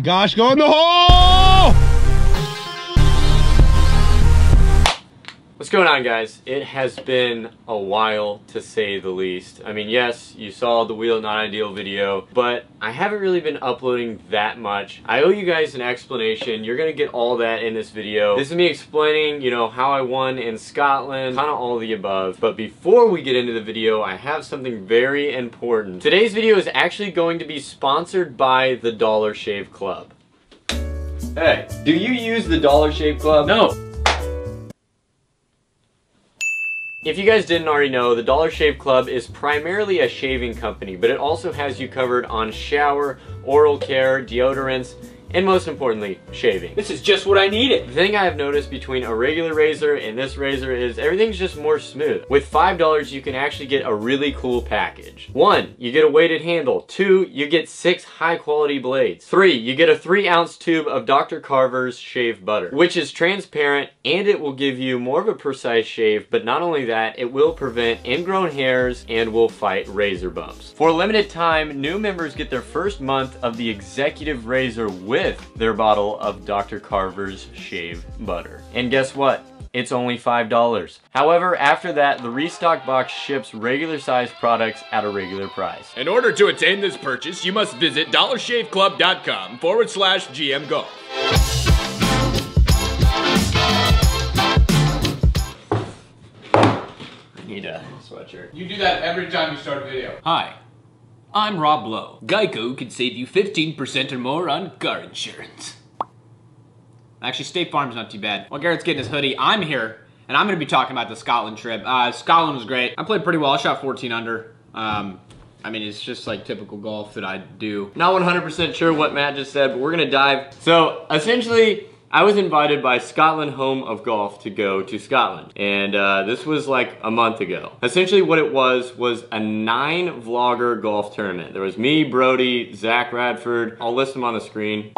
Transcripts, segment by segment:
gosh, go in the hole! What's going on guys? It has been a while to say the least. I mean yes, you saw the Wheel Not Ideal video, but I haven't really been uploading that much. I owe you guys an explanation. You're gonna get all that in this video. This is me explaining, you know, how I won in Scotland, kind of all the above. But before we get into the video, I have something very important. Today's video is actually going to be sponsored by the Dollar Shave Club. Hey, do you use the Dollar Shave Club? No. If you guys didn't already know, the Dollar Shave Club is primarily a shaving company, but it also has you covered on shower, oral care, deodorants, and most importantly, shaving. This is just what I needed. The thing I have noticed between a regular razor and this razor is everything's just more smooth. With $5, you can actually get a really cool package. One, you get a weighted handle. Two, you get six high quality blades. Three, you get a three ounce tube of Dr. Carver's shave butter, which is transparent and it will give you more of a precise shave, but not only that, it will prevent ingrown hairs and will fight razor bumps. For a limited time, new members get their first month of the executive razor with with their bottle of Dr. Carver's shave butter. And guess what? It's only $5. However, after that, the restock box ships regular sized products at a regular price. In order to attain this purchase, you must visit dollarshaveclub.com forward slash GM Golf. I need a sweatshirt. You do that every time you start a video. Hi, I'm Rob Lowe. Geico can save you 15% or more on car insurance. Actually, State Farm's not too bad. While Garrett's getting his hoodie, I'm here, and I'm going to be talking about the Scotland trip. Uh, Scotland was great. I played pretty well. I shot 14 under. Um, I mean, it's just like typical golf that I do. Not 100% sure what Matt just said, but we're to dive. So, essentially, I was invited by Scotland Home of Golf to go to Scotland. And uh, this was like a month ago. Essentially what it was, was a nine vlogger golf tournament. There was me, Brody, Zac Radford. I'll list them on the screen.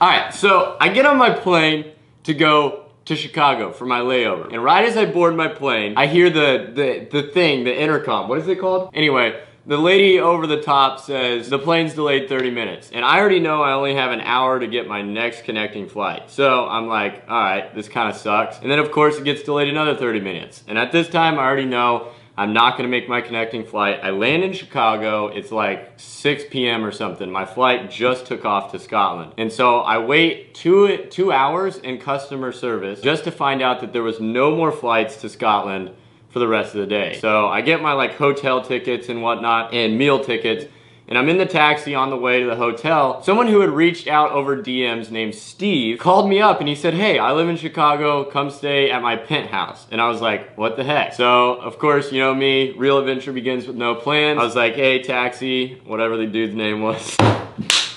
All right, so I get on my plane to go to Chicago for my layover. And right as I board my plane, I hear the, the, the thing, the intercom. What is it called? Anyway, the lady over the top says the plane's delayed 30 minutes and I already know I only have an hour to get my next connecting flight. So I'm like, all right, this kind of sucks. And then of course it gets delayed another 30 minutes. And at this time I already know I'm not gonna make my connecting flight. I land in Chicago, it's like 6 p.m. or something. My flight just took off to Scotland. And so I wait two, two hours in customer service just to find out that there was no more flights to Scotland for the rest of the day. So I get my like hotel tickets and whatnot and meal tickets and I'm in the taxi on the way to the hotel. Someone who had reached out over DMs named Steve called me up and he said, hey, I live in Chicago, come stay at my penthouse. And I was like, what the heck? So, of course, you know me, real adventure begins with no plan. I was like, hey, taxi, whatever the dude's name was.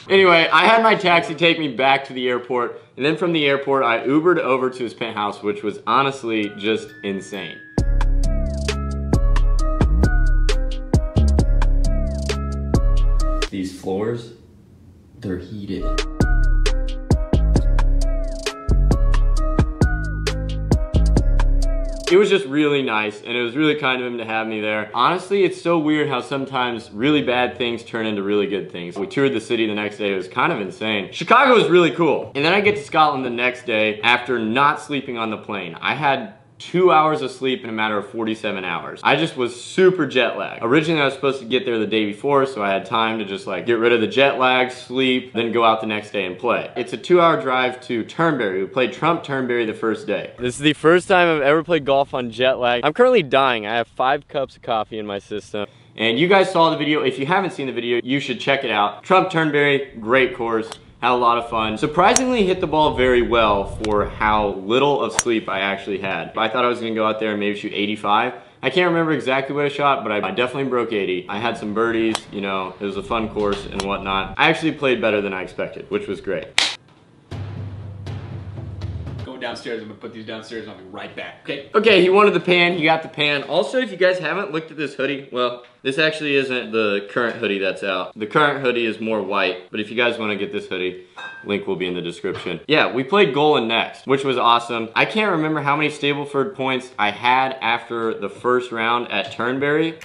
Anyway, I had my taxi take me back to the airport, and then from the airport, I Ubered over to his penthouse, which was honestly just insane. These floors, they're heated. It was just really nice and it was really kind of him to have me there. Honestly, it's so weird how sometimes really bad things turn into really good things. We toured the city the next day. It was kind of insane. Chicago was really cool. And then I get to Scotland the next day after not sleeping on the plane. I had two hours of sleep in a matter of 47 hours. I just was super jet lagged. Originally I was supposed to get there the day before so I had time to just like get rid of the jet lag, sleep, then go out the next day and play. It's a two hour drive to Turnberry. We played Trump Turnberry the first day. This is the first time I've ever played golf on jet lag. I'm currently dying. I have five cups of coffee in my system. And you guys saw the video. If you haven't seen the video, you should check it out. Trump Turnberry, great course had a lot of fun. Surprisingly hit the ball very well for how little of sleep I actually had. I thought I was gonna go out there and maybe shoot 85. I can't remember exactly what I shot, but I, I definitely broke 80. I had some birdies, you know, it was a fun course and whatnot. I actually played better than I expected, which was great downstairs. I'm gonna put these downstairs I'll be right back, okay? Okay, he wanted the pan, he got the pan. Also, if you guys haven't looked at this hoodie, well, this actually isn't the current hoodie that's out. The current hoodie is more white, but if you guys wanna get this hoodie, link will be in the description. Yeah, we played Gullane next, which was awesome. I can't remember how many Stableford points I had after the first round at Turnberry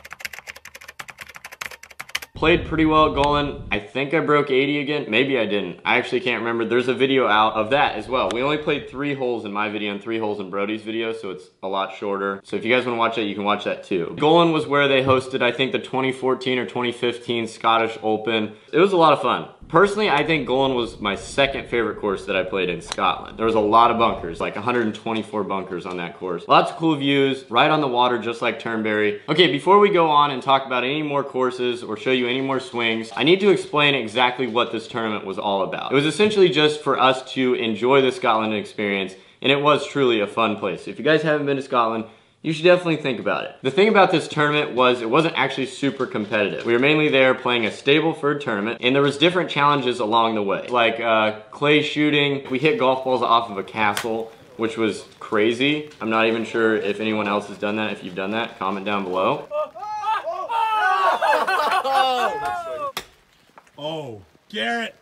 played pretty well at Gullane. I think I broke 80 again. Maybe I didn't. I actually can't remember. There's a video out of that as well. We only played three holes in my video and three holes in Brody's video, so it's a lot shorter. So if you guys want to watch that, you can watch that too. Gullane was where they hosted, I think, the 2014 or 2015 Scottish Open. It was a lot of fun. Personally, I think Gullane was my second favorite course that I played in Scotland. There was a lot of bunkers, like 124 bunkers on that course. Lots of cool views, right on the water, just like Turnberry. Okay, before we go on and talk about any more courses or show you any more swings, I need to explain exactly what this tournament was all about. It was essentially just for us to enjoy the Scotland experience, and it was truly a fun place. If you guys haven't been to Scotland, you should definitely think about it. The thing about this tournament was it wasn't actually super competitive. We were mainly there playing a Stableford tournament and there was different challenges along the way. Like uh, clay shooting, we hit golf balls off of a castle, which was crazy. I'm not even sure if anyone else has done that. If you've done that, comment down below. Oh. Oh. oh, Garrett.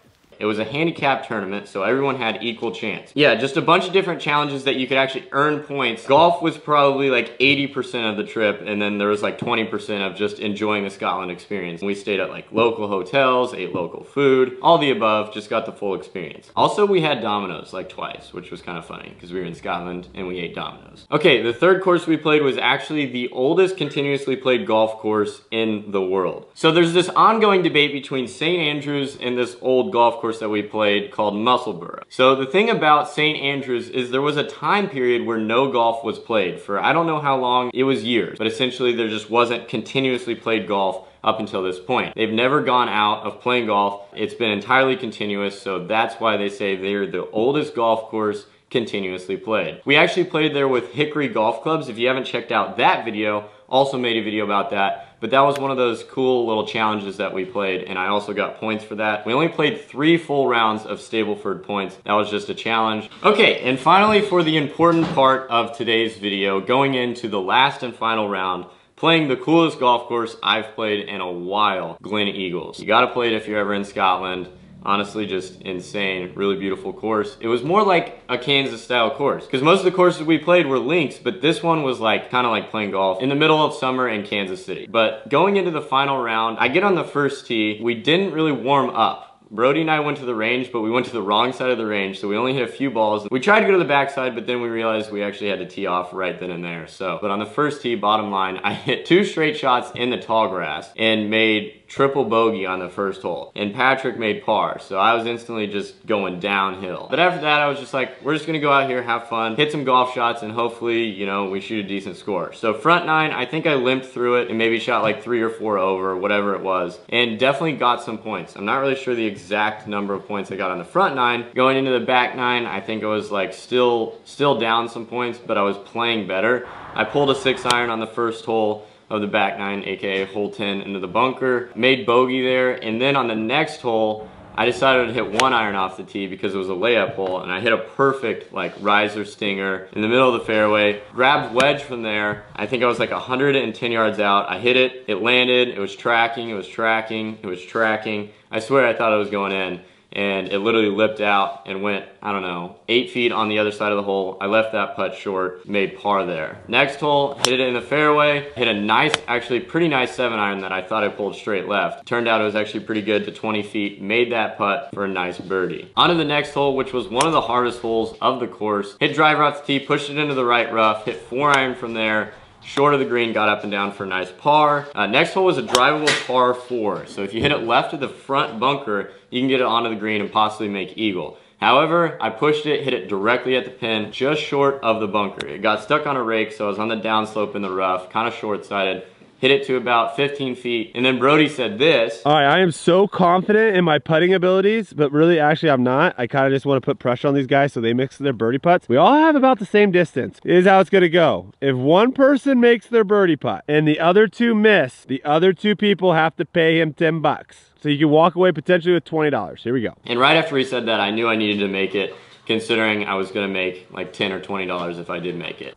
It was a handicap tournament, so everyone had equal chance. Yeah, just a bunch of different challenges that you could actually earn points. Golf was probably like 80% of the trip, and then there was like 20% of just enjoying the Scotland experience. We stayed at like local hotels, ate local food, all the above, just got the full experience. Also, we had Domino's like twice, which was kind of funny because we were in Scotland and we ate Domino's. Okay, the third course we played was actually the oldest continuously played golf course in the world. So there's this ongoing debate between St. Andrews and this old golf course that we played called Musselburgh. So the thing about St. Andrews is there was a time period where no golf was played for I don't know how long, it was years, but essentially there just wasn't continuously played golf up until this point. They've never gone out of playing golf. It's been entirely continuous, so that's why they say they're the oldest golf course continuously played. We actually played there with Hickory Golf Clubs. If you haven't checked out that video, also made a video about that. But that was one of those cool little challenges that we played, and I also got points for that. We only played three full rounds of Stableford points. That was just a challenge. Okay, and finally for the important part of today's video, going into the last and final round, playing the coolest golf course I've played in a while, Gleneagles. You gotta play it if you're ever in Scotland honestly just insane really beautiful course it was more like a kansas style course because most of the courses we played were links but this one was like kind of like playing golf in the middle of summer in kansas city but going into the final round i get on the first tee we didn't really warm up Brody and I went to the range, but we went to the wrong side of the range, so we only hit a few balls. We tried to go to the backside, but then we realized we actually had to tee off right then and there. So, but on the first tee, bottom line, I hit two straight shots in the tall grass and made triple bogey on the first hole. And Patrick made par, so I was instantly just going downhill. But after that, I was just like, we're just gonna go out here, have fun, hit some golf shots, and hopefully, you know, we shoot a decent score. So front nine, I think I limped through it and maybe shot like three or four over, whatever it was, and definitely got some points. I'm not really sure the exact number of points I got on the front nine. Going into the back nine, I think I was like still, still down some points, but I was playing better. I pulled a six iron on the first hole, of the back nine, aka hole 10 into the bunker. Made bogey there, and then on the next hole, I decided to hit one iron off the tee because it was a layup hole and I hit a perfect like riser stinger in the middle of the fairway. Grabbed wedge from there. I think I was like 110 yards out. I hit it, it landed, it was tracking, it was tracking, it was tracking. I swear I thought it was going in and it literally lipped out and went, I don't know, eight feet on the other side of the hole. I left that putt short, made par there. Next hole, hit it in the fairway, hit a nice, actually pretty nice seven iron that I thought I pulled straight left. Turned out it was actually pretty good to 20 feet, made that putt for a nice birdie. On to the next hole, which was one of the hardest holes of the course. Hit driver off the tee, pushed it into the right rough, hit four iron from there, short of the green, got up and down for a nice par. Uh, next hole was a drivable par four. So if you hit it left of the front bunker, you can get it onto the green and possibly make eagle. However, I pushed it, hit it directly at the pin, just short of the bunker. It got stuck on a rake, so I was on the downslope in the rough, kind of short-sided hit it to about 15 feet. And then Brody said this. All right, I am so confident in my putting abilities, but really, actually, I'm not. I kind of just want to put pressure on these guys so they mix their birdie putts. We all have about the same distance. Is how it's going to go. If one person makes their birdie putt and the other two miss, the other two people have to pay him 10 bucks. So you can walk away potentially with $20. Here we go. And right after he said that, I knew I needed to make it considering I was going to make like 10 or $20 if I did make it.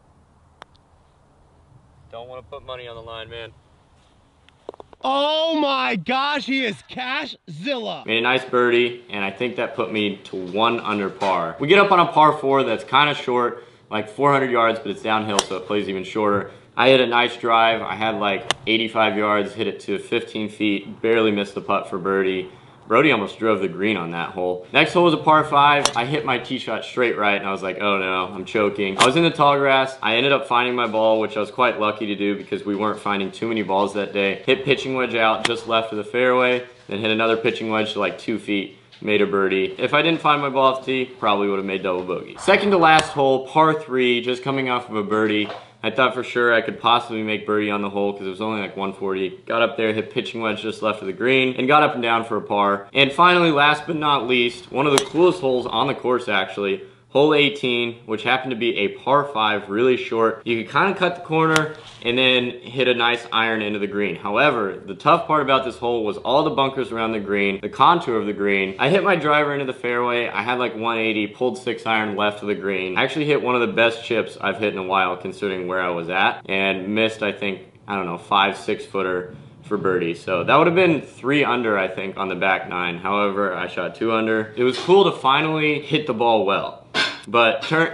Don't want to put money on the line, man. Oh my gosh, he is Cashzilla. Made a nice birdie, and I think that put me to one under par. We get up on a par four that's kind of short, like 400 yards, but it's downhill, so it plays even shorter. I hit a nice drive. I had like 85 yards, hit it to 15 feet, barely missed the putt for birdie. Brody almost drove the green on that hole. Next hole was a par five. I hit my tee shot straight right and I was like, oh no, I'm choking. I was in the tall grass. I ended up finding my ball, which I was quite lucky to do because we weren't finding too many balls that day. Hit pitching wedge out just left of the fairway, then hit another pitching wedge to like two feet made a birdie. If I didn't find my ball off tee, probably would have made double bogey. Second to last hole, par three, just coming off of a birdie. I thought for sure I could possibly make birdie on the hole because it was only like 140. Got up there, hit pitching wedge just left of the green, and got up and down for a par. And finally, last but not least, one of the coolest holes on the course actually, hole 18, which happened to be a par 5, really short. You could kind of cut the corner and then hit a nice iron into the green. However, the tough part about this hole was all the bunkers around the green, the contour of the green. I hit my driver into the fairway. I had like 180, pulled 6 iron left of the green. I actually hit one of the best chips I've hit in a while considering where I was at and missed, I think, I don't know, 5, 6 footer for birdie. So that would have been three under, I think, on the back nine. However, I shot two under. It was cool to finally hit the ball well. But turn,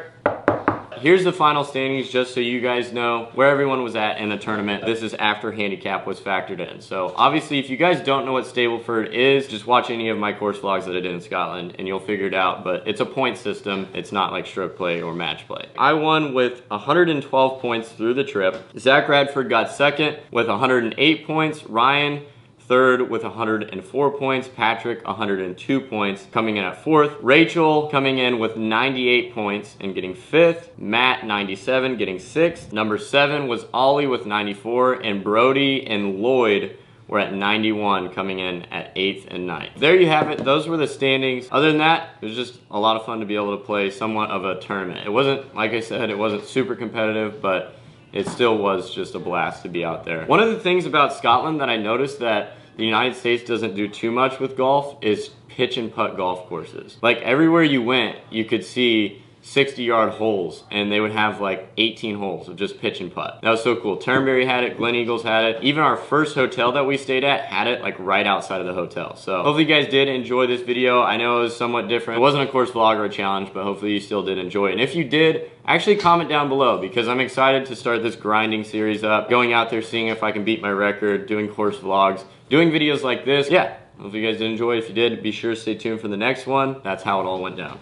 here's the final standings just so you guys know where everyone was at in the tournament. This is after handicap was factored in. So obviously if you guys don't know what Stableford is, just watch any of my course vlogs that I did in Scotland and you'll figure it out. But it's a point system. It's not like stroke play or match play. I won with 112 points through the trip. Zac Radford got second with 108 points. Ryan Third with 104 points. Patrick, 102 points, coming in at fourth. Rachel coming in with 98 points and getting fifth. Matt, 97, getting sixth. Number seven was Ollie with 94. And Brody and Lloyd were at 91 coming in at 8th and 9th. There you have it. Those were the standings. Other than that, it was just a lot of fun to be able to play somewhat of a tournament. It wasn't, like I said, it wasn't super competitive, but it still was just a blast to be out there. One of the things about Scotland that I noticed that the United States doesn't do too much with golf is pitch and putt golf courses. Like everywhere you went, you could see 60 yard holes and they would have like 18 holes of just pitch and putt. That was so cool. Turnberry had it, Gleneagles had it. Even our first hotel that we stayed at had it like right outside of the hotel. So hopefully you guys did enjoy this video. I know it was somewhat different. It wasn't a course vlog or a challenge, but hopefully you still did enjoy it. And if you did, actually comment down below because I'm excited to start this grinding series up, going out there seeing if I can beat my record, doing course vlogs, doing videos like this. Yeah, Hope you guys did enjoy. It. If you did, be sure to stay tuned for the next one. That's how it all went down.